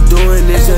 I'm doing this